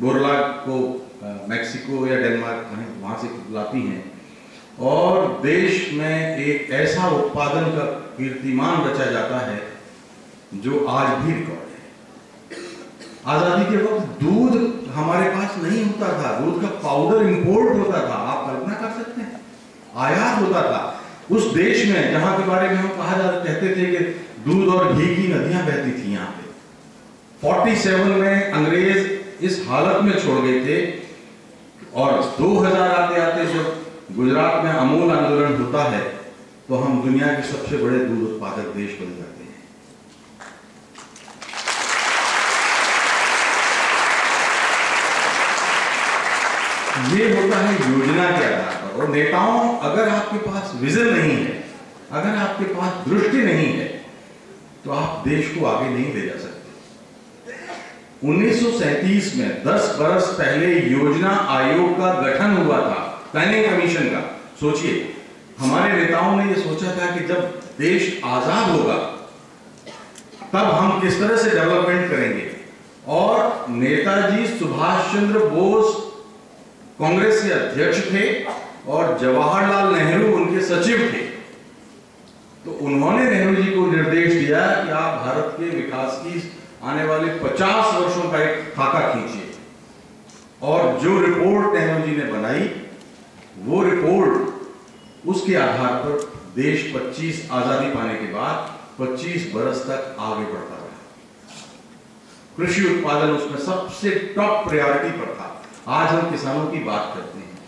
बोरला को मैक्सिको या डेनमार्क, वहाँ से लाती हैं। और देश में एक ऐसा उत्पादन का कीर्तिमान रचा जाता है, जो आज भी रिकॉर्ड है। आज़ादी के वक्त दूध हमारे पास नहीं होता था। दूध का पाउडर इंपोर्ट होता था। आप कल्पना कर सकते हैं। आयात होता था। उस देश में, जहाँ के बारे में हम कहा जा, कहते थे कि दूध और घी की नदियाँ बहती थी यहाँ पे। 47 में अंग्रेज़ इस हालत में छोड़ गए थे। और 2000 आते आते जब गुजरात में अमूल आंदोलन होता है तो हम दुनिया के सबसे बड़े दूध उत्पादक देश बन जाते हैं। ये होता है योजना के आधार पर। और नेताओं, अगर आपके पास विजन नहीं है, अगर आपके पास दृष्टि नहीं है तो आप देश को आगे नहीं ले जा सकते। 1937 में 10 बरस पहले योजना आयोग का गठन हुआ था प्लानिंग कमीशन का। सोचिए, हमारे नेताओं ने यह सोचा था कि जब देश आज़ाद होगा, तब हम किस तरह से डेवलपमेंट करेंगे? और नेताजी सुभाष चंद्र बोस कांग्रेस के अध्यक्ष थे और जवाहरलाल नेहरू उनके सचिव थे। तो उन्होंने नेहरू जी को निर्देश दिया कि आप भारत के विकास की आने वाले 50 वर्षों का एक खाका खींचिए। और जो रिपोर्ट नेहरू जी ने बनाई, वो रिपोर्ट उसके आधार पर देश 25 आज़ादी पाने के बाद 25 बरस तक आगे बढ़ता रहा। कृषि उत्पादन उसमें सबसे टॉप प्रायोरिटी पर था। आज हम किसानों की बात करते हैं,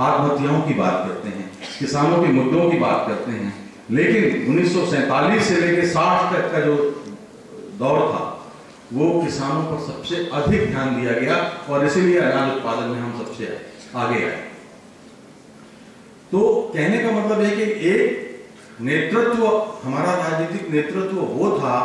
आत्महत्याओं की बात करते हैं, किसानों के मुद्दों की बात करते हैं, लेकिन उन्नीस से लेकर साठ तक का जो दौर था वो किसानों पर सबसे अधिक ध्यान दिया गया और इसीलिए अनाज उत्पादन में हम सबसे आगे आए। तो कहने का मतलब है कि एक नेतृत्व हमारा राजनीतिक नेतृत्व वो था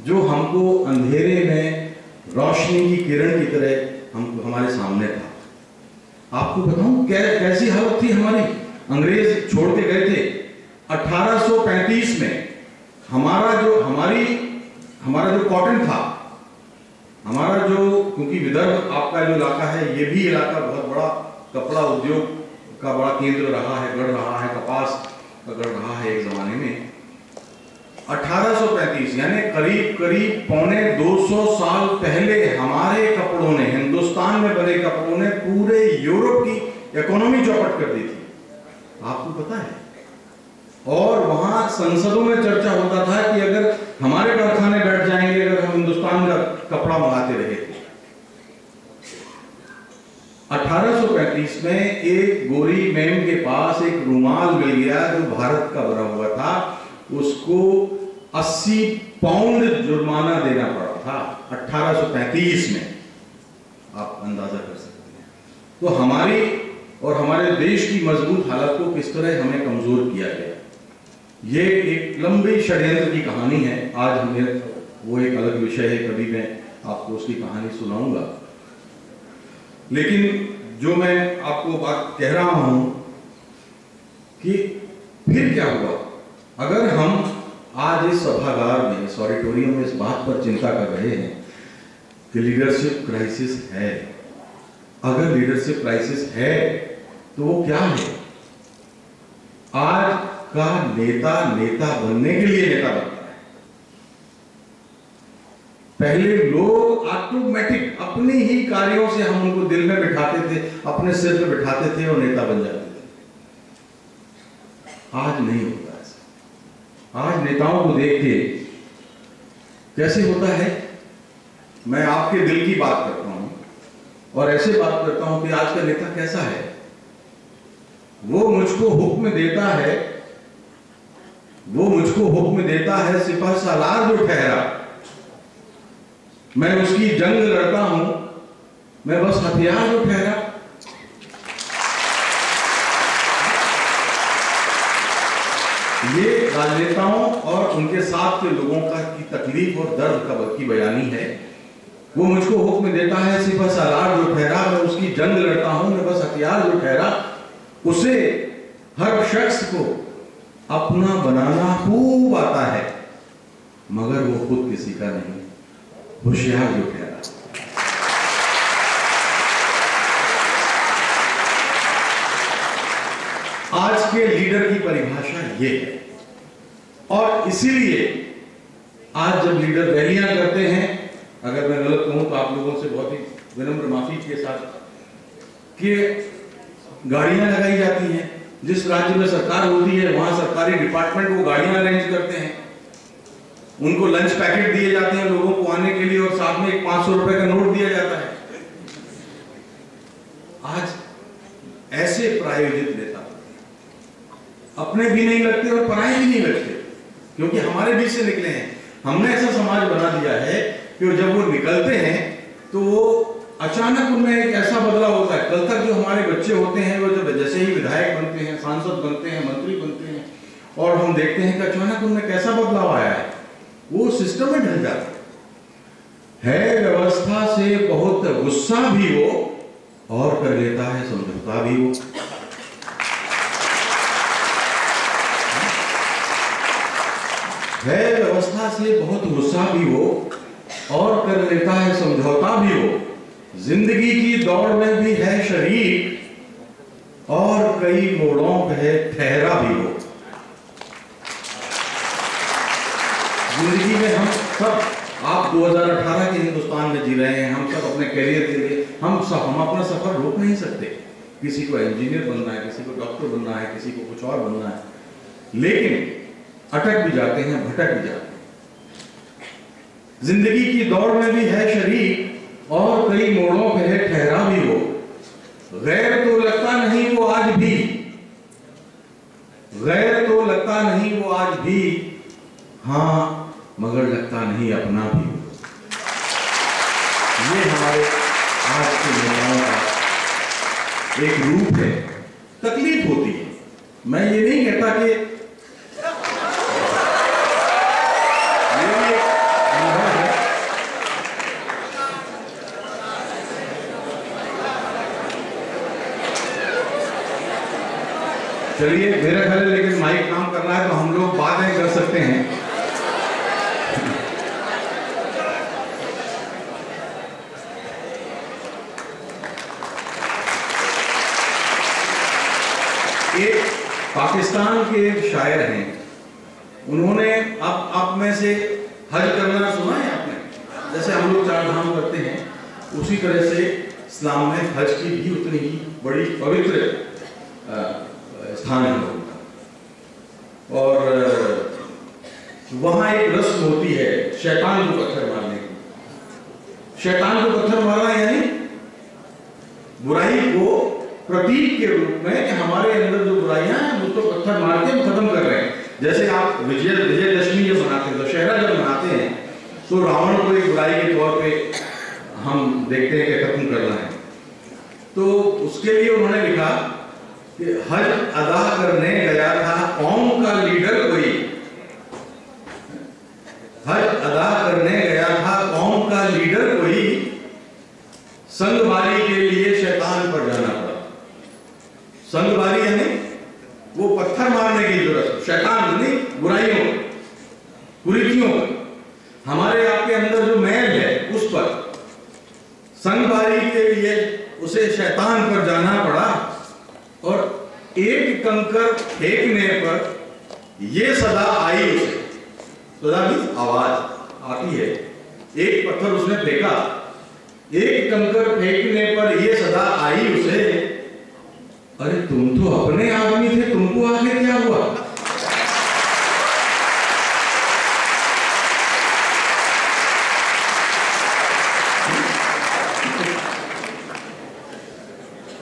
जो हमको अंधेरे में रोशनी की किरण की तरह हम हमारे सामने था। आपको बताऊँ कै, कैसी हालत थी हमारी? अंग्रेज़ छोड़ के गए थे। 1835 में हमारा जो हमारी हमारा जो कॉटन था हमारा जो, क्योंकि विदर्भ आपका जो इलाका है, ये भी इलाका बहुत बड़ा कपड़ा उद्योग का बड़ा केंद्र रहा है, गढ़ रहा है, कपास गढ़ रहा है एक जमाने में। 1835 यानी करीब करीब पौने 200 साल पहले हमारे कपड़ों ने, हिंदुस्तान में बने कपड़ों ने पूरे यूरोप की इकोनॉमी चौपट कर दी थी। आपको पता है? और वहाँ संसदों में चर्चा होता था कि अगर हमारे कारखाने बैठ हिंदुस्तान का कपड़ा मंगाते रहे 1835 में एक गोरी मैम के पास एक रुमाल मिल गया जो भारत का बना हुआ था। उसको 80 पाउंड जुर्माना देना पड़ा था 1835 में। आप अंदाज़ा कर सकते हैं। तो हमारी और हमारे देश की मज़बूत हालत को किस तरह हमें कमज़ोर किया गया। ये एक लंबी षड्यंत्र की कहानी है। आज हमें वो एक अलग विषय है, कभी मैं आपको उसकी कहानी सुनाऊँगा। लेकिन जो मैं आपको बात कह रहा हूँ कि फिर क्या हुआ? अगर हम आज इस सभागार में, इस ऑडिटोरियम में इस बात पर चिंता कर रहे हैं कि लीडरशिप क्राइसिस है, अगर लीडरशिप क्राइसिस है तो वो क्या है? आज का नेता नेता बनने के लिए नेता बनता पहले लोग ऑटोमेटिक अपने ही कार्यों से हम उनको दिल में बिठाते थे, अपने सिर पे बिठाते थे और नेता बन जाते थे। आज नहीं होता ऐसा। आज नेताओं को देख के कैसे होता है? मैं आपके दिल की बात करता हूँ और ऐसे बात करता हूँ कि आज का नेता कैसा है। वो मुझको हुक्म देता है, वो मुझको हुक्म देता है, सिपह सालार जो ठहरा मैं उसकी जंग लड़ता हूँ। मैं बस हथियार जो ठहरा। ये राजनेताओं और उनके साथ के लोगों का की तकलीफ़ और दर्द का की बयानी है। वो मुझको हुक्म देता है सिपह सालार जो ठहरा, मैं उसकी जंग लड़ता हूँ, मैं बस हथियार जो ठहरा, उसे हर शख्स को अपना बनाना खूब आता है, मगर वो खुद किसी का नहीं। होशियार जो कह आज के लीडर की परिभाषा ये है। और इसीलिए आज जब लीडर रैलियाँ करते हैं, अगर मैं गलत कहूँ तो आप लोगों से बहुत ही विनम्र माफ़ी के साथ कि गाड़ियाँ लगाई जाती हैं। जिस राज्य में सरकार होती है, वहाँ सरकारी डिपार्टमेंट वो गाड़ियाँ अरेंज करते हैं। उनको लंच पैकेट दिए जाते हैं लोगों को आने के लिए और साथ में एक पाँच सौ रुपए का नोट दिया जाता है। आज ऐसे प्रायोजित नेता अपने भी नहीं लगते और पराए भी नहीं लगते, क्योंकि हमारे बीच से निकले हैं। हमने ऐसा समाज बना दिया है कि जब वो निकलते हैं तो वो अचानक उनमें एक ऐसा बदलाव होता है। कल तक जो हमारे बच्चे होते हैं, वो जब जैसे ही विधायक बनते हैं, सांसद बनते हैं, मंत्री बनते हैं, और हम देखते हैं कि अचानक उनमें कैसा बदलाव आया है। वो सिस्टम में ढल जाता है। है व्यवस्था से बहुत गुस्सा भी हो, और कर लेता है, समझौता भी हो। है व्यवस्था से बहुत गुस्सा भी हो, और कर लेता है, समझौता भी हो। ज़िंदगी की दौड़ में भी है शरीर, और कई मोड़ों पे ठहरा भी हो ज़िंदगी में हम सब आप 2018 के हिंदुस्तान में जी रहे हैं, हम सब अपने करियर के लिए, हम सब, हम अपना सफ़र रोक नहीं सकते। किसी को इंजीनियर बनना है, किसी को डॉक्टर बनना है, किसी को कुछ और बनना है। लेकिन अटक भी जाते हैं, भटक भी जाते हैं। ज़िंदगी की दौड़ में भी है शरीर, और कई मोड़ों पे है ठहरा भी हो। गैर तो लगता नहीं वो आज भी गैर तो लगता नहीं वो आज भी हाँ मगर लगता नहीं अपना भी ये हमारे आज के नेताओं का एक रूप है तकलीफ़ होती है मैं ये नहीं कहता कि ये भी एक अनुभव है चलिए, मेरा ख्याल है, लेकिन माइक काम कर रहा है तो हम लोग बातें कर सकते हैं। एक पाकिस्तान के एक शायर हैं। उन्होंने आप आप में से हज करना सुना है आपने? जैसे हम लोग चार धाम करते हैं, उसी तरह से इस्लाम में हज की भी उतनी ही बड़ी पवित्र स्थान है लोगों का। और वहाँ एक रस्म होती है, शैतान को पत्थर मारने की। शैतान को पत्थर मारना यानी बुराई को प्रतीक के रूप में कि हमारे अंदर जो बुराइयाँ हैं, उसको पत्थर मार के खत्म कर रहे हैं। जैसे आप विजय, विजयदशमी जब मनाते हैं, दशहरा जब मनाते हैं तो रावण को एक बुराई के तौर पे हम देखते हैं कि खत्म करना है। तो उसके लिए उन्होंने लिखा कि हज अदा करने गया था, कौम का लीडर कोई। हज अदा करने गया था, कौम का लीडर कोई। संगवारी के लिए शैतान पर जाना पड़ा। संगवारी यानी वो पत्थर मारने की ज़रूरत, शैतान यानी बुराइयों, कुरीतियों। हमारे आपके अंदर जो मैल है, उस पर। संगवारी के लिए उसे शैतान पर जाना पड़ा। एक कंकर फेंकने पर ये सदा आई। सदा की आवाज़ आती है। एक पत्थर उसने फेंका। एक कंकर फेंकने पर ये सदा आई उसे। अरे तुम तो अपने आदमी थे, तुमको आखिर क्या हुआ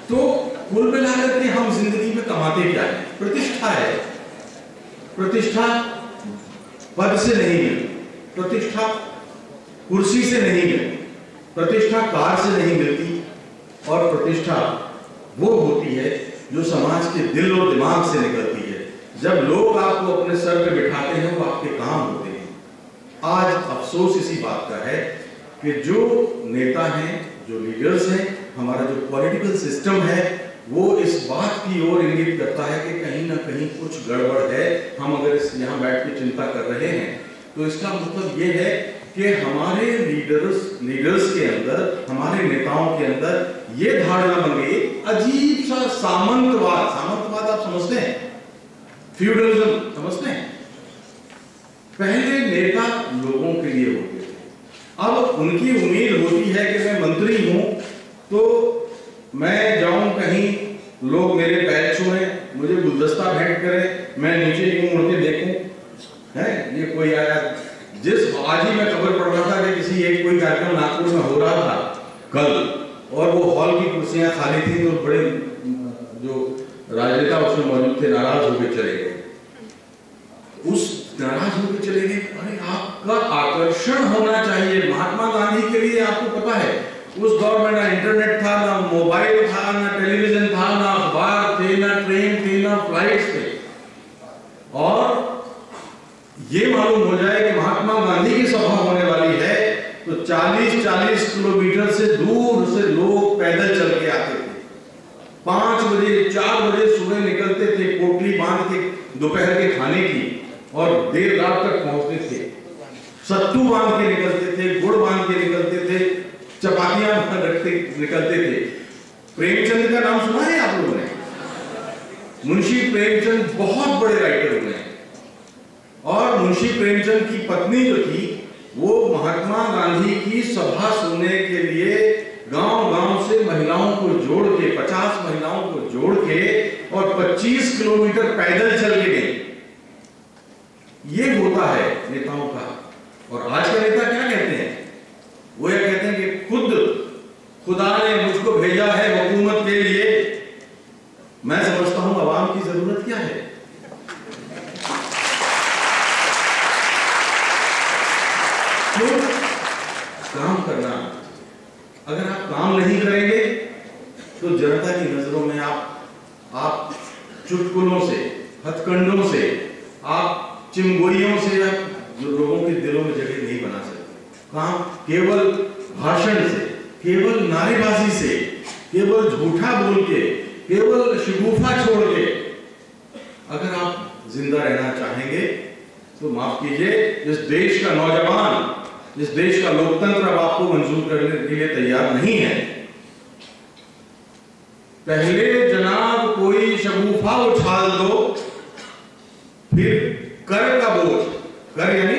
तो कुल मिलाकर के हम ज़िंदगी में कमाते क्या है प्रतिष्ठा है प्रतिष्ठा पद से नहीं मिलती प्रतिष्ठा कुर्सी से नहीं मिलती प्रतिष्ठा कार से नहीं मिलती। और प्रतिष्ठा वो होती है जो समाज के दिल और दिमाग से निकलती है। जब लोग आपको अपने सर पे बिठाते हैं, वो आपके काम होते हैं। आज अफसोस इसी बात का है कि जो नेता हैं, जो लीडर्स हैं, हमारा जो पॉलिटिकल सिस्टम है वो इस बात की ओर इंगित करता है कि कहीं ना कहीं कुछ गड़बड़ है। हम अगर इस यहाँ बैठ के चिंता कर रहे हैं तो इसका मतलब ये है कि हमारे लीडर्स लीडर्स के अंदर, हमारे नेताओं के अंदर ये धारणा बन गई, अजीब सा सामंतवाद। सामंतवाद आप समझते हैं? फ्यूडलिज्म समझते हैं? पहले नेता लोगों के लिए होते थे। अब उनकी उम्मीद होती है कि मैं मंत्री हूँ तो मैं लोग मेरे पैर छुए, मुझे गुलदस्ता भेंट करे, मैं नीचे यूँ मुड़ के देखूँ। है? ये कोई आया? जिस आज ही मैं खबर पढ़ रहा था कि किसी एक कोई कार्यक्रम नागपुर में हो रहा था कल, और वो हॉल की कुर्सियाँ खाली थी तो बड़े, जो राजनेता उसमें मौजूद थे, नाराज़ होकर चले गए। उस नाराज़ होकर चले गए। अरे, आपका आकर्षण होना चाहिए। महात्मा गांधी के लिए आपको पता है, उस दौर में ना इंटरनेट था ना मोबाइल था ना टेलीविज़न था ना अखबार थे ना ट्रेन थी ना फ़्लाइट थे और ये मालूम हो जाए कि महात्मा गांधी की सभा होने वाली है तो 40-40 किलोमीटर से दूर से लोग पैदल चल के आते थे पाँच बजे चार बजे सुबह निकलते थे पोटली बाँध के दोपहर के खाने की और देर रात तक पहुँचते थे। सत्तू बाँध के निकलते थे, गुड़ बाँध के निकलते थे, चपातियाँ रखते, निकलते थे। प्रेमचंद का नाम सुना है आप लोगों ने? मुंशी प्रेमचंद बहुत बड़े राइटर हुए हैं। और मुंशी प्रेमचंद की पत्नी जो थी, वो महात्मा गांधी की सभा सुनने के लिए गाँव गाँव से महिलाओं को जोड़ के 50 महिलाओं को और 25 किलोमीटर पैदल चल के गई ये होता है नेताओं का। और आज के नेता क्या कहते हैं? वो ये कहते हैं कि खुद, खुदा ने मुझको भेजा है हुकूमत के लिए। मैं समझता हूँ आवाम की ज़रूरत क्या है? क्यों? काम करना। अगर आप काम नहीं करेंगे तो जनता की चुटकुलों से, हथकंडों से, आप चिमगोइयों से आप लोगों के दिलों में जगह नहीं बना सकते। काम केवल भाषण से, केवल नारेबाजी से, केवल झूठा बोल के, केवल शगुफा छोड़ के। अगर आप ज़िंदा रहना चाहेंगे तो माफ़ कीजिए इस देश का नौजवान इस देश का लोकतंत्र अब आपको मंजूर करने के लिए तैयार नहीं है, पहले कोई शगुफा उछाल दो फिर कर का बोझ कर यानी